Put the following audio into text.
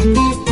Música